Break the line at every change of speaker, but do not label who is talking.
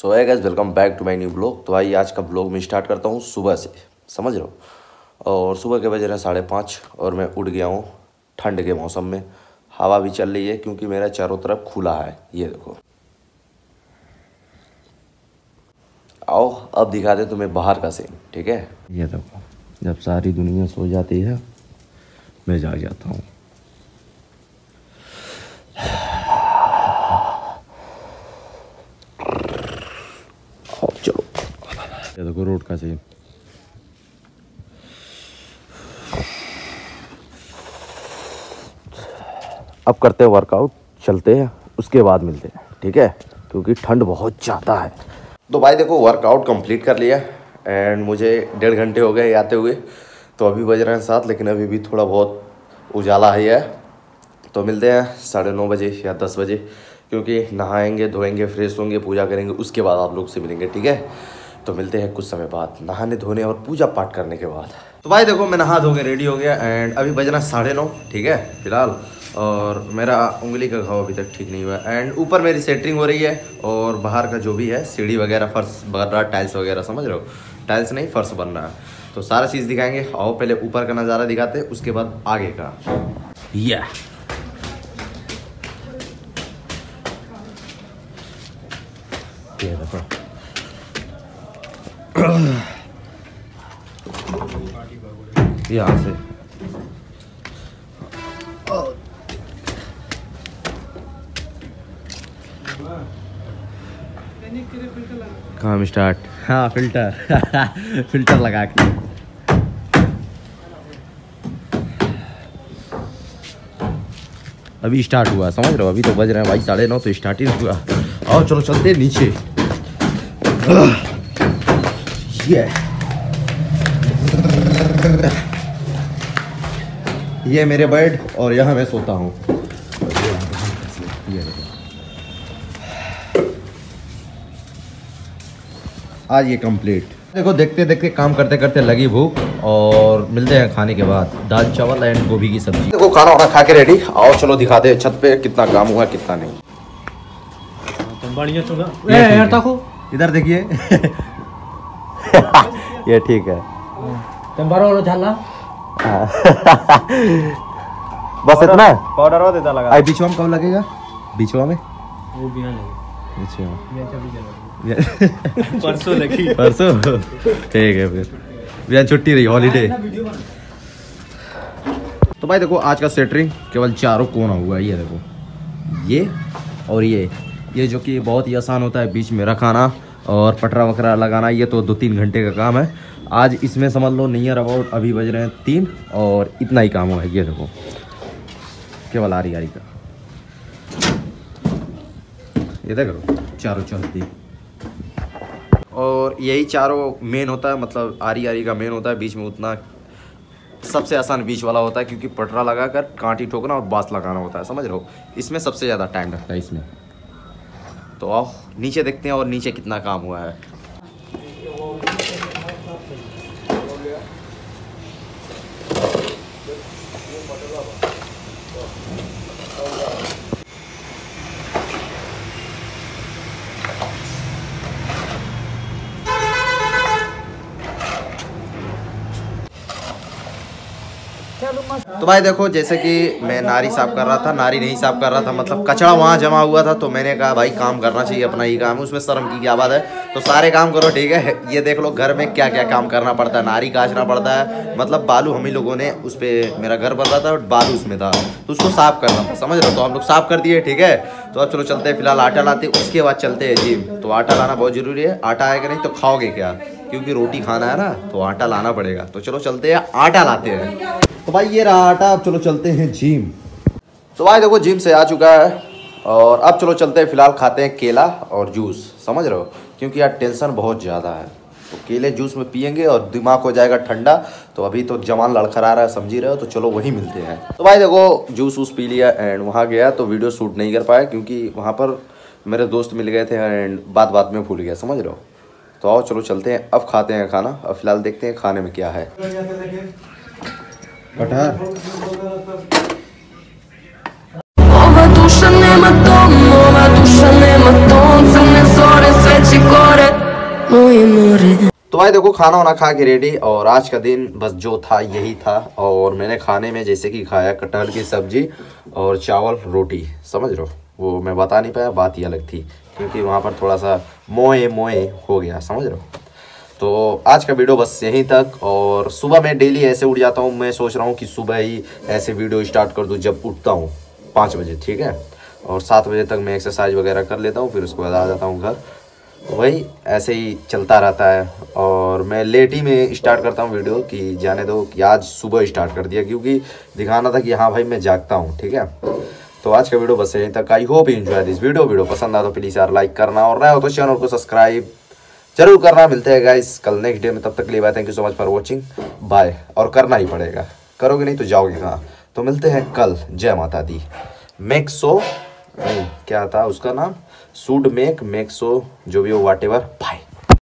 So hi guys welcome back to my new blog तो भाई आज का ब्लॉग मैं स्टार्ट करता हूँ सुबह से, समझ रहे हो? और सुबह के बजे रहे साढ़े पाँच और मैं उठ गया हूँ ठंड के मौसम में। हवा भी चल रही है क्योंकि मेरा चारों तरफ़ खुला है, ये देखो। आओ, अब दिखा दे तुम्हें बाहर का सीन ठीक है? ये देखो, जब सारी दुनिया सो जाती है, मैं जाग जाता हूँ। ये देखो रोड का सीन अब करते हैं वर्कआउट चलते हैं, उसके बाद मिलते हैं, ठीक है? क्योंकि ठंड बहुत ज़्यादा है। तो भाई देखो वर्कआउट कंप्लीट कर लिया एंड मुझे डेढ़ घंटे हो गए आते हुए। तो अभी बज रहे हैं साथ लेकिन अभी भी थोड़ा बहुत उजाला ही है। तो मिलते हैं साढ़े नौ बजे या दस बजे, क्योंकि नहाएँगे, धोएँगे, फ्रेश होंगे, पूजा करेंगे, उसके बाद आप लोग से मिलेंगे, ठीक है? तो मिलते हैं कुछ समय बाद, नहाने धोने और पूजा पाठ करने के बाद। तो भाई देखो, मैं नहा धो के रेडी हो गया एंड अभी बजना साढ़े नौ, ठीक है, फ़िलहाल। और मेरा उंगली का घाव अभी तक ठीक नहीं हुआ एंड ऊपर मेरी सेटरिंग हो रही है और बाहर का जो भी है, सीढ़ी वगैरह, फर्श बन रहा टाइल्स वगैरह, समझ रहे हो? टाइल्स नहीं, फर्श बन रहा है। तो सारा चीज़ दिखाएँगे। आओ, पहले ऊपर का नज़ारा दिखाते उसके बाद आगे का। या ये देखो। यहाँ से। काम स्टार्ट हाँ फ़िल्टर। फ़िल्टर लगा के। अभी स्टार्ट हुआ, समझ रहे हो? अभी तो बज रहे हैं भाई साढ़े नौ तो स्टार्ट ही हुआ। आओ, चलो, चलते नीचे। ये। ये मेरे बेड और यहाँ मैं सोता हूँ। आज ये कंप्लीट देखो देखते देखते काम करते करते लगी भूख और मिलते हैं खाने के बाद। दाल चावल एंड गोभी की सब्ज़ी। देखो खाना वाना खा के रेडी आओ चलो दिखाते हैं छत पे कितना काम हुआ कितना नहीं।
बढ़िया चुना
ये ठीक है। इधर देखिए। ये ठीक है।
तुम बरो झाला।
बस इतना है?
पाउडर और देता लगा।
आई बीचवा में कब लगेगा? बीचवा में
वो बिना लगे
अच्छा
ये चली जाएगा परसों लगी।
परसों? ठीक है फिर। भैया छुट्टी रही हॉलीडे तो भाई देखो आज का सेटरिंग केवल चारों कोना हुआ है ये देखो। ये और ये। ये जो कि बहुत ही आसान होता है बीच में रखाना। और पटरा वकरा लगाना, ये तो दो तीन घंटे का काम है। आज इसमें समझ लो नियर अबाउट अभी बज रहे हैं तीन, और इतना ही काम हुआ है, ये देखो। केवल आरी आरी का। ये देखो, चारों चौहद्दी और यही चारों मेन होता है मतलब आरी आरी का मेन होता है, बीच में उतना सबसे आसान बीच वाला होता है, क्योंकि पटरा लगाकर कांटी ठोकना और बाँस लगाना होता है, समझ रहे हो? इसमें सबसे ज़्यादा टाइम लगता है इसमें। तो आओ नीचे देखते हैं और नीचे कितना काम हुआ है। तो भाई देखो, जैसे कि मैं नारी साफ़ कर रहा था, नारी नहीं साफ़ कर रहा था मतलब कचरा वहाँ जमा हुआ था तो मैंने कहा, भाई, काम करना चाहिए अपना ही काम, उसमें शर्म की क्या बात है? तो सारे काम करो, ठीक है? ये देख लो, घर में क्या क्या काम करना पड़ता है, नारी काचना पड़ता है मतलब बालू हम ही लोगों ने उस पर मेरा घर रहा था और बालू उसमें था तो उसको साफ़ करना था, समझ रहे हो? तो हम लोग साफ़ कर दिए, ठीक है? तो अब चलो चलते हैं, फ़िलहाल आटा लाते उसके बाद चलते हैं जिम तो आटा लाना बहुत ज़रूरी है, आटा आएगा नहीं तो खाओगे क्या? क्योंकि रोटी खाना है ना तो आटा लाना पड़ेगा तो चलो चलते हैं, आटा लाते हैं। तो भाई ये रहा आटा, अब चलो चलते हैं जिम तो भाई देखो जिम से आ चुका है और अब चलो चलते हैं, फ़िलहाल खाते हैं केला और जूस समझ रहे हो? क्योंकि यार टेंशन बहुत ज़्यादा है। तो केले जूस में पियेंगे और दिमाग हो जाएगा ठंडा। तो अभी तो जवान लड़खड़ा रहा है, समझी रहे हो? तो चलो वही मिलते हैं। तो भाई देखो जूस वूस पी लिया एंड वहाँ गया तो वीडियो शूट नहीं कर पाया क्योंकि वहाँ पर मेरे दोस्त मिल गए थे एंड बात बात में भूल गया, समझ रहे हो? तो आओ, चलो चलते हैं, अब खाते हैं खाना। अब फ़िलहाल देखते हैं खाने में क्या है। कटहर
świeci
भाई देखो खाना वाना खा के रेडी और आज का दिन बस जो था यही था। और मैंने खाने में जैसे कि खाया कटहल की सब्ज़ी और चावल रोटी। समझ रहे हो? वो मैं बता नहीं पाया बात ही अलग थी। क्योंकि वहाँ पर थोड़ा सा मोए मोए हो गया समझ रहे हो? तो आज का वीडियो बस यहीं तक, और सुबह मैं डेली ऐसे उठ जाता हूँ, मैं सोच रहा हूँ कि सुबह ही ऐसे वीडियो स्टार्ट कर दूँ, जब उठता हूँ पाँच बजे, ठीक है? और सात बजे तक मैं एक्सरसाइज वगैरह कर लेता हूँ, फिर उसके बाद आ जाता हूँ घर। वही ऐसे ही चलता रहता है, और मैं लेट ही में स्टार्ट करता हूँ वीडियो कि जाने दो कि आज सुबह स्टार्ट कर दिया, क्योंकि दिखाना था कि हाँ भाई मैं जागता हूँ, ठीक है? तो आज का वीडियो बस यहीं तक। I hope you enjoy this video video पसंद आया तो प्लीज़ यार लाइक करना, और नया हो तो चैनल को सब्सक्राइब ज़रूर करना, मिलते हैं गाइस कल नेक्स्ट डे में, तब तक के लिए bye thank you so much for watching bye और करना ही पड़ेगा। करोगे नहीं तो जाओगे कहाँ? तो मिलते हैं कल, जय माता दी। मेक सो क्या था उसका नाम? सूड मेक मेक सो जो भी हो वाट